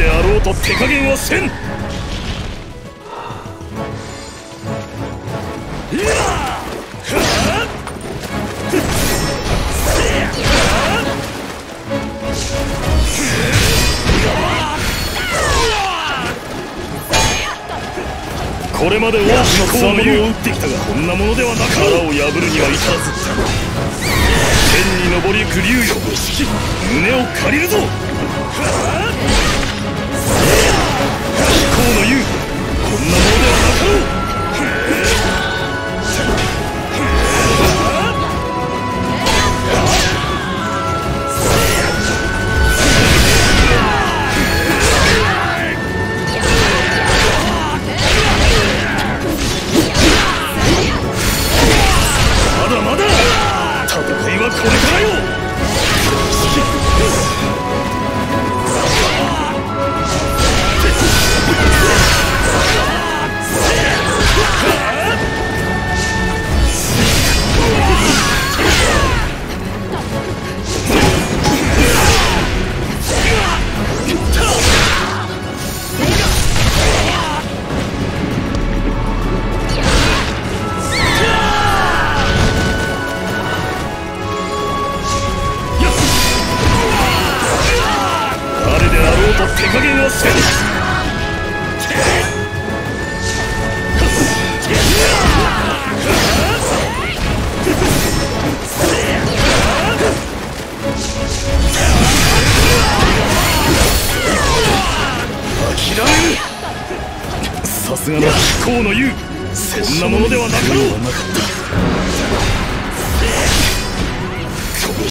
であろうと手加減はせん。これまで多くのつわものを打ってきたがこんなものではなか殻を破るには至らず。天に昇りゆく竜よ。胸を借りるぞ。これからよと手加減はせんさすがの貴公の言うそんなものではなかろう。